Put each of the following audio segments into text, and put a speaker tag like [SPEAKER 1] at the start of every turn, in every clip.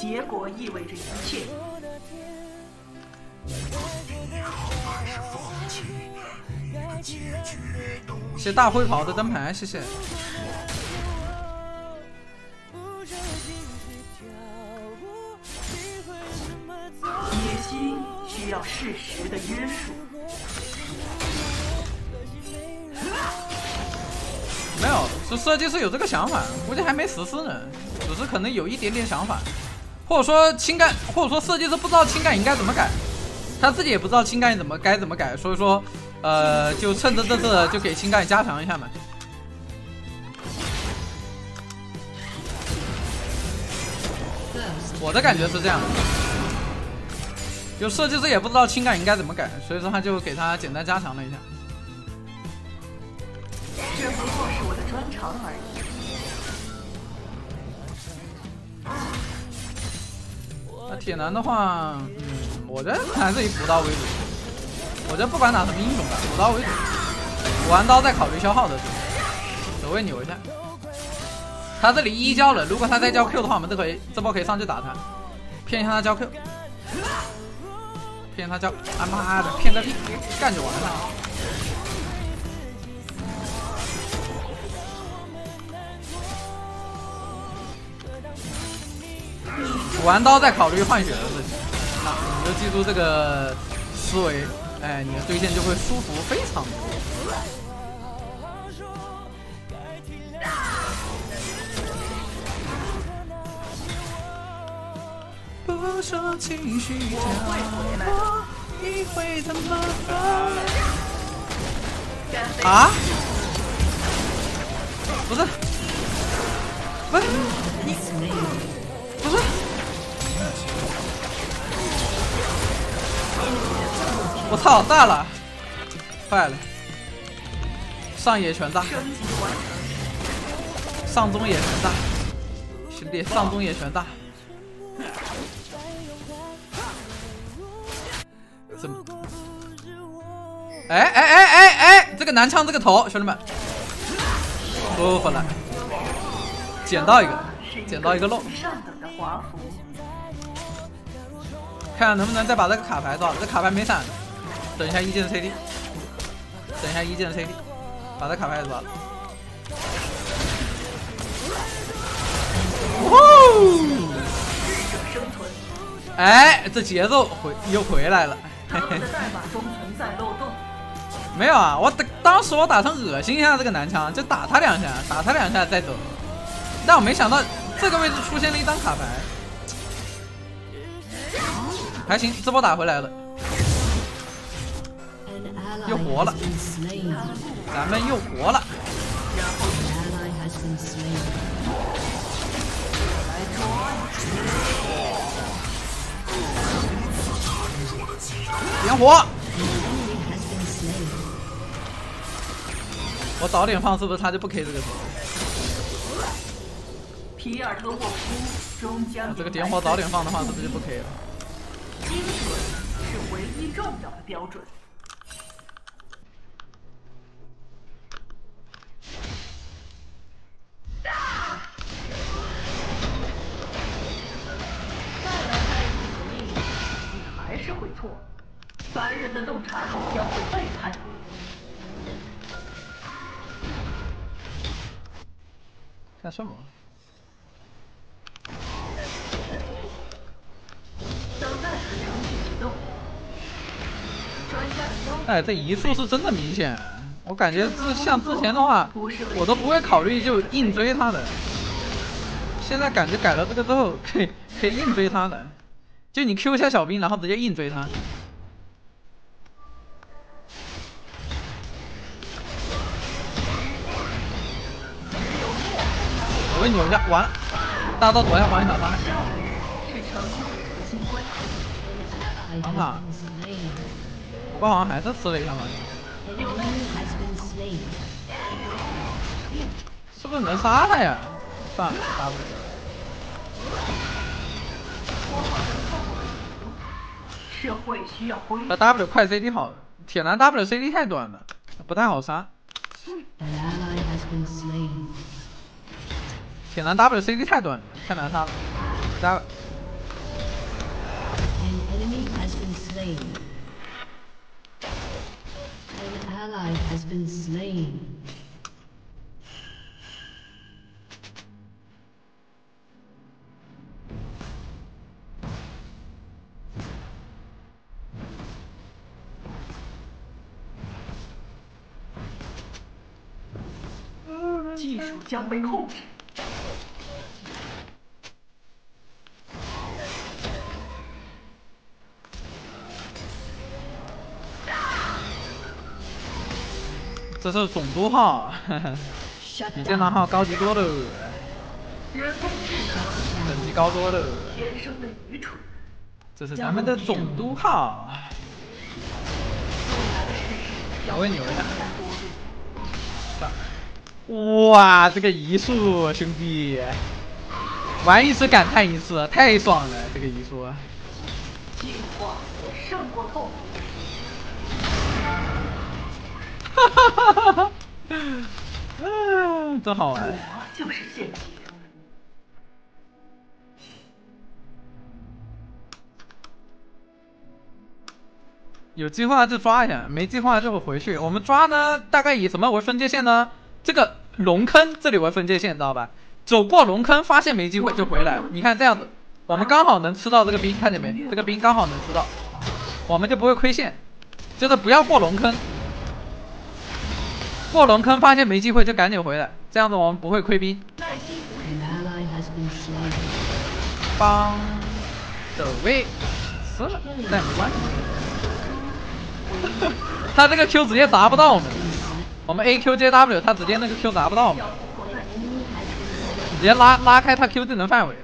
[SPEAKER 1] 结果意味着一切。
[SPEAKER 2] 谢谢大灰袍的灯牌，谢谢。
[SPEAKER 1] 野心需要适时的约束。
[SPEAKER 2] 没有，是设计师有这个想法，估计还没实施呢，只是可能有一点点想法，或者说情感，或者说设计师不知道情感应该怎么改，他自己也不知道情感怎么该怎么改，所以说，呃，就趁着这次就给情感加强一下嘛。我的感觉是这样，就设计师也不知道情感应该怎么改，所以说他就给他简单加强了一下。
[SPEAKER 1] 这不过是我的专长而已。
[SPEAKER 2] 铁男的话，嗯，我觉得还是以补刀为主。我觉得不管打什么英雄吧，补刀为主。玩刀再考虑消耗的，走位扭一下。他这里一交了，如果他再交 Q 的话，我们都可以这波可以上去打他，骗一下他交 Q，骗他交，他妈的骗个屁，干就完了。玩刀再考虑换血的事情，那你就记住这个思维，哎，你的对线就会舒服非常多。不说情绪你会怎么啊？不是，不是，不我操，大了，坏了，上野全大，上中野全大，兄弟，上中野全大，怎么？哎哎哎哎哎，这个男枪这个头，兄弟们，舒服了，捡到一个，捡到一个漏。看看能不能再把这个卡牌到，这卡牌没闪。等一下一技能 CD，等一下一技能 CD，把他卡牌抓了。哦哎，这节奏回又回来了。没有啊，我当时我打算恶心一下这个男枪，就打他两下，打他两下再走。但我没想到这个位置出现了一张卡牌，还行，这波打回来了。又活了，咱们又活了。点火！我早点放，是不是他就不 K 这个？
[SPEAKER 1] 皮尔特沃夫终将
[SPEAKER 2] 这个点火早点放的话，是不是就不 K 了？
[SPEAKER 1] 精准是唯一重要的标准。
[SPEAKER 2] 什么？哎，这移速是真的明显。我感觉是像之前的话，我都不会考虑就硬追他的。现在感觉改了这个之后，可以可以硬追他的。就你 Q 一下小兵，然后直接硬追他。我给扭一下，完了，大刀躲一下，防一下，防一下。防他，我好像还是吃了一下嘛。是不是能杀他呀？算了，杀不了。
[SPEAKER 1] 社会需要规
[SPEAKER 2] 那 W 快 CD 好，铁男 W CD 太短了，不太好杀。铁男 WCD 太短，太难杀了。
[SPEAKER 1] 技术将被控制。
[SPEAKER 2] 这是总督号。比电脑号高级多了，等级高多了。这是咱们的总督号，我问你一下。哇，这个移速，兄弟，玩一次感叹一次，太爽了，这个移速。
[SPEAKER 1] 进化胜过痛
[SPEAKER 2] 嗯，真好玩。
[SPEAKER 1] 我就是陷阱。
[SPEAKER 2] 有计划就抓一下，没计划就回去。我们抓呢，大概以什么为分界线呢？这个龙坑这里为分界线，知道吧？走过龙坑，发现没机会就回来。你看这样子，我们刚好能吃到这个兵，看见没？这个兵刚好能吃到，我们就不会亏线。就是不要过龙坑，过龙坑发现没机会就赶紧回来，这样子我们不会亏兵。帮守卫死了，但没关系。他这个 Q 直接砸不到我们，我们 A Q J W 他直接那个 Q 砸不到我们直接拉拉开他 Q 技能范围。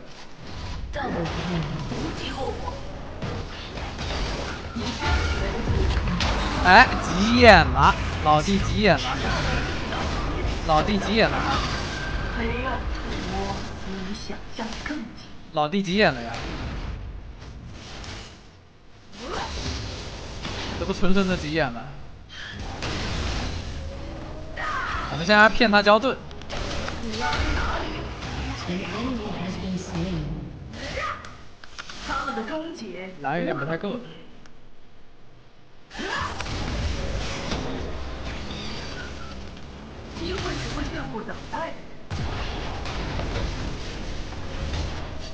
[SPEAKER 2] 哎，急眼了，老弟急眼了，老弟急眼了，
[SPEAKER 1] 黑暗触摸比你想象的更近。
[SPEAKER 2] 老弟急眼了呀！这不纯纯的急眼了。我们现在骗他交盾蓝有点不太够。
[SPEAKER 1] 机会只会眷顾等待。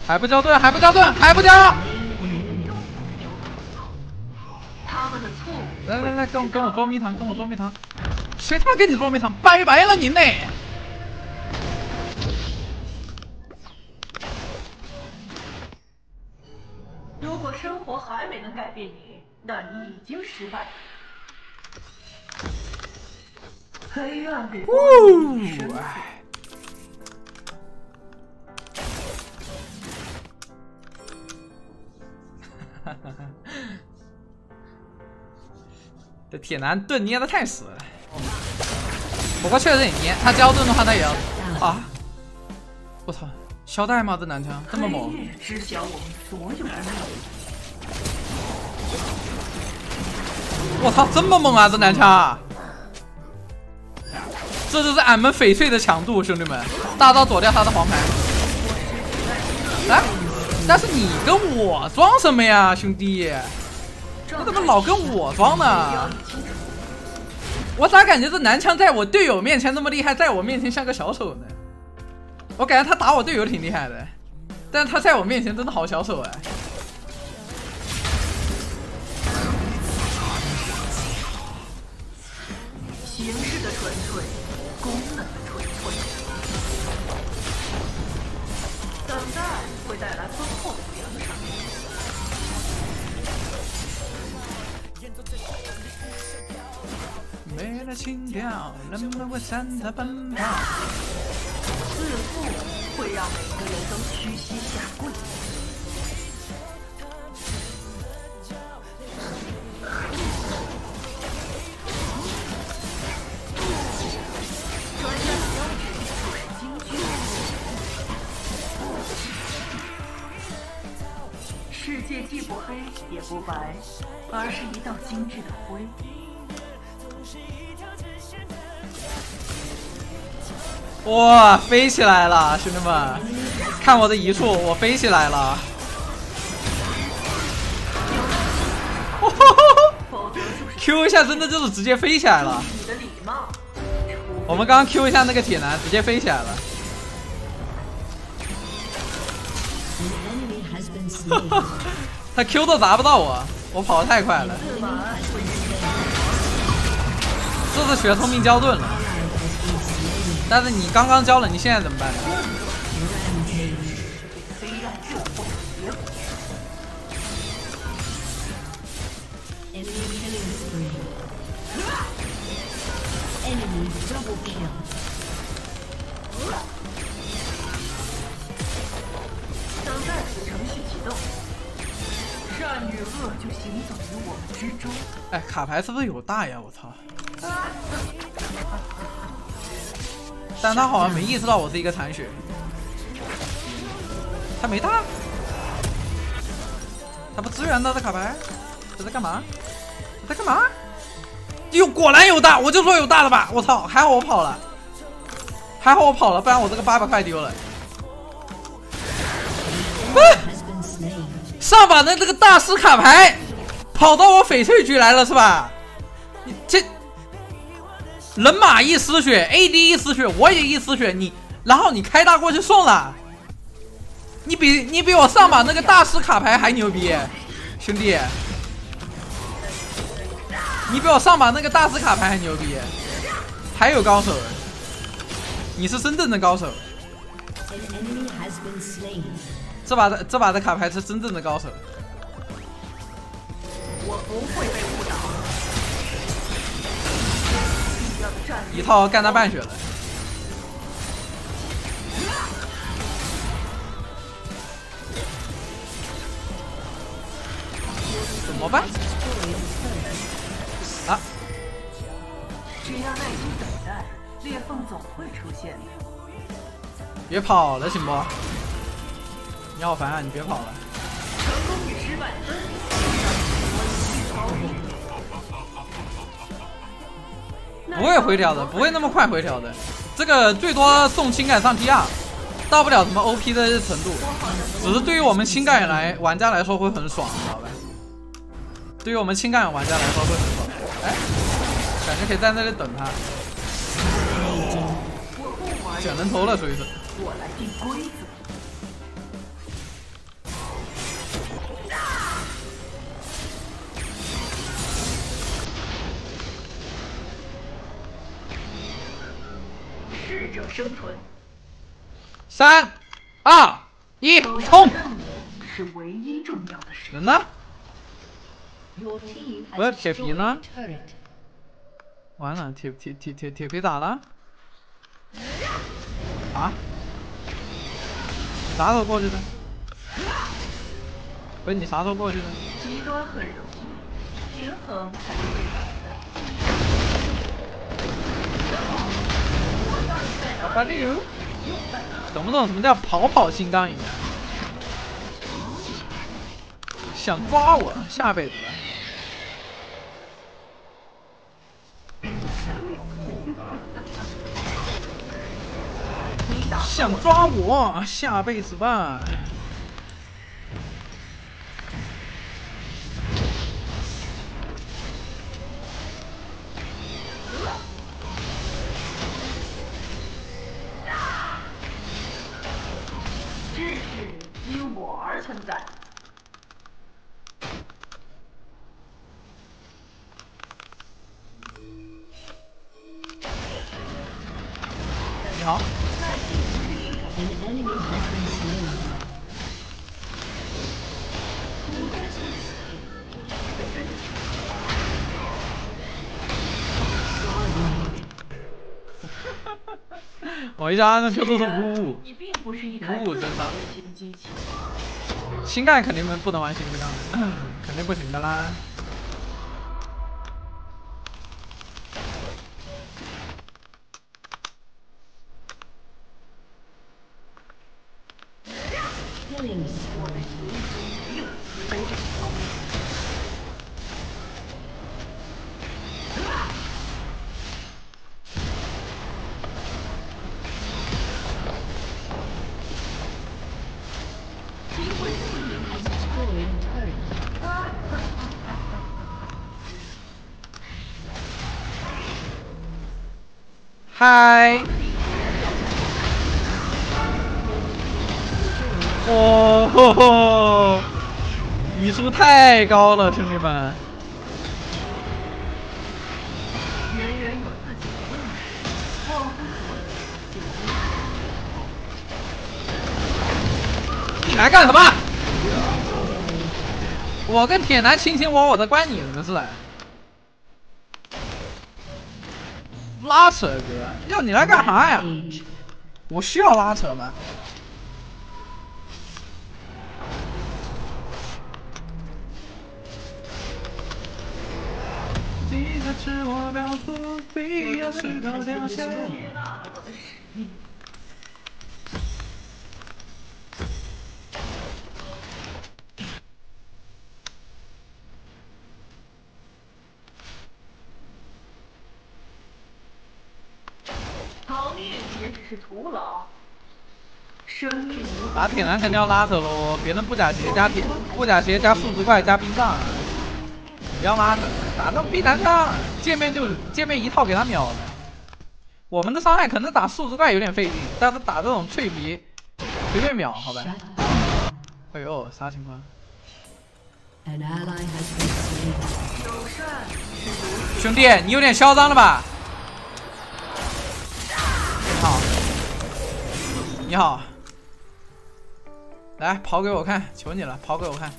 [SPEAKER 2] 还不交盾，还不交盾，还不交！
[SPEAKER 1] 他们的错误
[SPEAKER 2] 来来来，跟我跟我捉迷藏，跟我捉迷藏。谁他妈给你捉迷藏？拜拜了您嘞！
[SPEAKER 1] 如果生活还没能改变你，那你已经失败了。黑暗给光明以身
[SPEAKER 2] 呜
[SPEAKER 1] 份，
[SPEAKER 2] 这铁男盾捏的太死了。不过确实得捏，他交盾的话他也要啊！我操，肖带吗？这男枪这么猛
[SPEAKER 1] 我们所有的。
[SPEAKER 2] 我操，这么猛啊！这男枪，这就是俺们翡翠的强度，兄弟们！大招躲掉他的黄牌。哎，但是你跟我装什么呀，兄弟？你怎么老跟我装呢？我咋感觉这男枪在我队友面前那么厉害，在我面前像个小丑呢？我感觉他打我队友挺厉害的，但是他在我面前真的好小丑哎。没了情调，人们会闪着奔跑。
[SPEAKER 1] 自负会让每个人都屈膝下跪。世界既不黑也不白，而是一道精致的灰。
[SPEAKER 2] 哇，飞起来了，兄弟们，看我的移速，我飞起来了。Q 一下真的就是直接飞起来了。我们刚刚 Q 一下那个铁男，直接飞起来了。他 Q 都砸不到我，我跑得太快了。这是学聪明交盾了。但是你刚刚交了，你现在怎么办卡牌是不是有大呀？我操！但他好像没意识到我是一个残血，他没大，他不支援他的卡牌，他在干嘛？他在干嘛？哟，果然有大，我就说有大了吧！我操，还好我跑了，还好我跑了，不然我这个八百块丢了。上把的这个大师卡牌跑到我翡翠局来了是吧？你这人马一丝血，AD 一丝血，我也一丝血，你然后你开大过去送了，你比你比我上把那个大师卡牌还牛逼，兄弟，你比我上把那个大师卡牌还牛逼，还有高手，你是真正的高手，这把的这把的卡牌是真正的高手。
[SPEAKER 1] 我不会被
[SPEAKER 2] 一套干他半血了。怎么办？啊！
[SPEAKER 1] 只要耐心等待，裂缝总会出现。
[SPEAKER 2] 别跑了，行不？你好烦啊！你别跑了。
[SPEAKER 1] 成功与失败分
[SPEAKER 2] 不会回调的，不会那么快回调的。这个最多送情感上 T 二，到不了什么 OP 的程度，只是对于我们情感来玩家来说会很爽，知道吧？对于我们情感玩家来说会很爽。哎，感觉可以在那里等他，捡人头了，属于是。
[SPEAKER 1] 我来定规则。者生存，
[SPEAKER 2] 三、二、一，冲！
[SPEAKER 1] 是唯一重要的事。
[SPEAKER 2] 人呢
[SPEAKER 3] ？Your team has
[SPEAKER 2] 我的铁皮呢完了，铁铁铁铁铁皮咋了？啊？你啥时候过去的？不是你啥时候过去的？
[SPEAKER 1] 极端很容易，平衡才是最难
[SPEAKER 2] 懂不懂什么叫跑跑金刚鱼？想抓我，下辈子吧。想抓我，下辈子吧。
[SPEAKER 1] 我
[SPEAKER 2] 一家那 Q 都是五五，五五真的
[SPEAKER 1] 新机器。
[SPEAKER 2] 新干肯定不能玩新金刚的，肯定不行的啦。
[SPEAKER 3] Killing
[SPEAKER 2] 嗨！哦吼吼！语速太高了，兄弟们！你来干什么？我跟铁男卿卿我我的，关你什么事？拉扯哥，要你来干啥呀？我需要拉扯吗？记得吃我表叔，必要吃到掉下。
[SPEAKER 1] 逃命也只是徒劳。生命无
[SPEAKER 2] 打铁男肯定要拉扯喽，别人不假鞋加铁，不假鞋加数值怪加冰杖，不要拉扯，打那种避弹杖，见面就见面一套给他秒了。我们的伤害可能打数值怪有点费劲，但是打这种脆皮随便秒，好吧哎呦，啥情况兄弟，你有点嚣张了吧？你好，来跑给我看，求你了，跑给我看，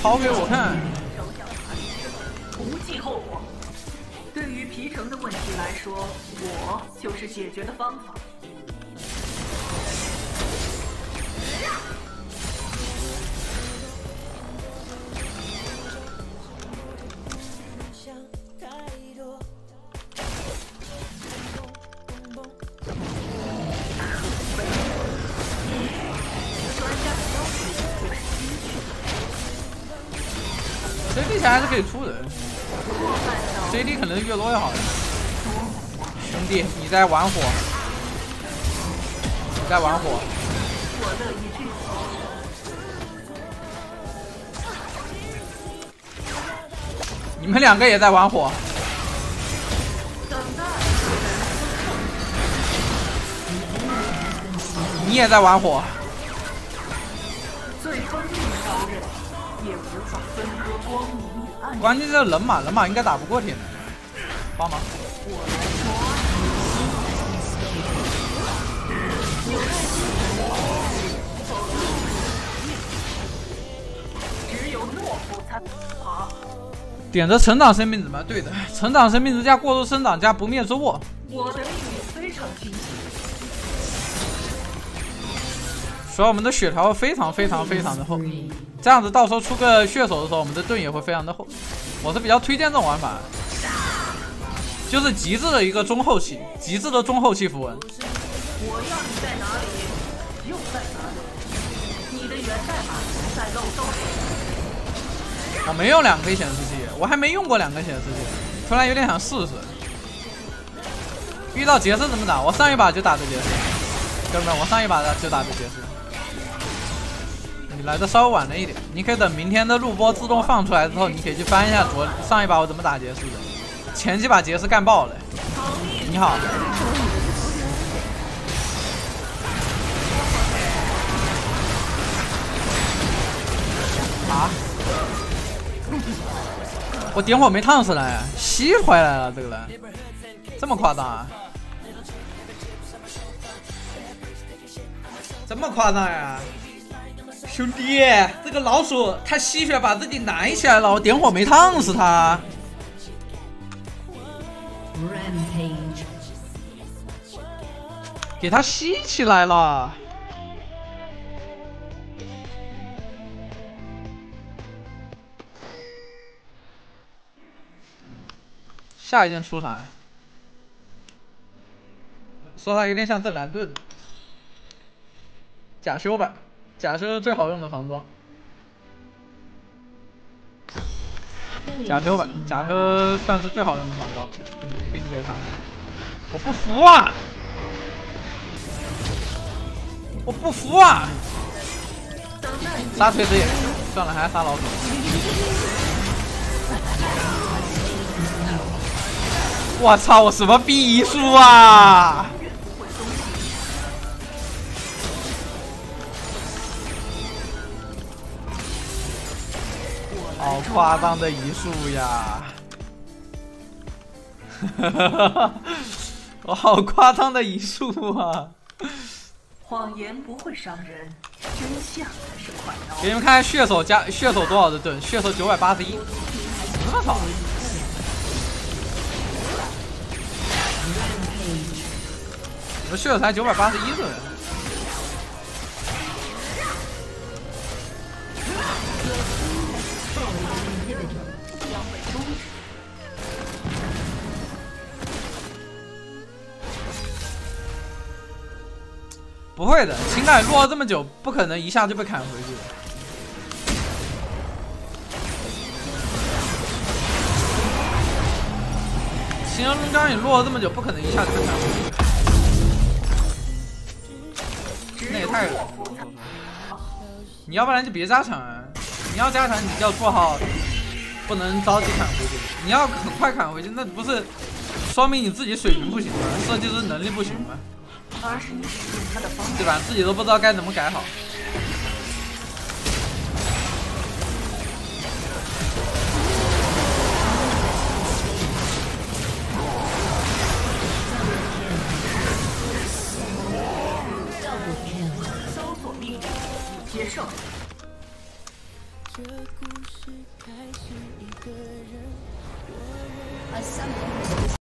[SPEAKER 2] 跑给我看。
[SPEAKER 1] 不计后果。对于皮城的问题来说，我就是解决的方法。器
[SPEAKER 2] ，CD 前还是可以出
[SPEAKER 1] 人
[SPEAKER 2] ，CD 可能越多越好。兄弟，你在玩火，你在玩火，你们两个也在玩火，你也在玩火，关键是人马，人马应该打不过铁男，帮忙。
[SPEAKER 1] 只有懦夫才爬。
[SPEAKER 2] 点着成长生命值吗？对的，成长生命值加过度生长加不灭之握。
[SPEAKER 1] 我的命运非常清晰，
[SPEAKER 2] 所以我们的血条非常非常非常的厚，这样子到时候出个血手的时候，我们的盾也会非常的厚。我是比较推荐这种玩法，就是极致的一个中后期，极致的中后期符文。
[SPEAKER 1] 我要你在哪里又在哪里。你的源代码在漏洞里。
[SPEAKER 2] 我没有两根显示器，我还没用过两个显示器，突然有点想试试。遇到杰斯怎么打？我上一把就打的杰斯，哥们，我上一把就打的杰斯。来的稍微晚了一点，你可以等明天的录播自动放出来之后，你可以去翻一下昨上一把我怎么打杰斯的，前几把杰斯干爆了。你好，啊！我点火没烫死来，吸回来了，这个人这么夸张啊？这么夸张呀？兄弟，这个老鼠它吸血把自己奶起来了，我点火没烫死它。
[SPEAKER 3] Rampage.
[SPEAKER 2] 给它吸起来了。下一件出啥呀？说它有点像正蓝盾，假修吧，假车最好用的防装。假车吧，假车算是最好用的防装，给你这个。我不服啊！我不服啊！杀锤子也算了，还是杀老鼠。我操！我什么逼遗书啊！好夸张的移速呀！我 好夸张的移速啊！
[SPEAKER 1] 谎言不会伤人，真相才是快刀。
[SPEAKER 2] 给你们看看血手加血手多少的盾？血手九百八十一，这么少？你们血手才九百八十一盾。不会的，情感落了这么久，不可能一下就被砍回去。情人龙章你落了这么久，不可能一下就被砍回去。那也太……你要不然就别加强啊，你要加强你就要做好，不能着急砍回去。你要很快砍回去，那不是说明你自己水平不行吗？设计师能力不行吗？对吧？自己都不知道该怎么改好。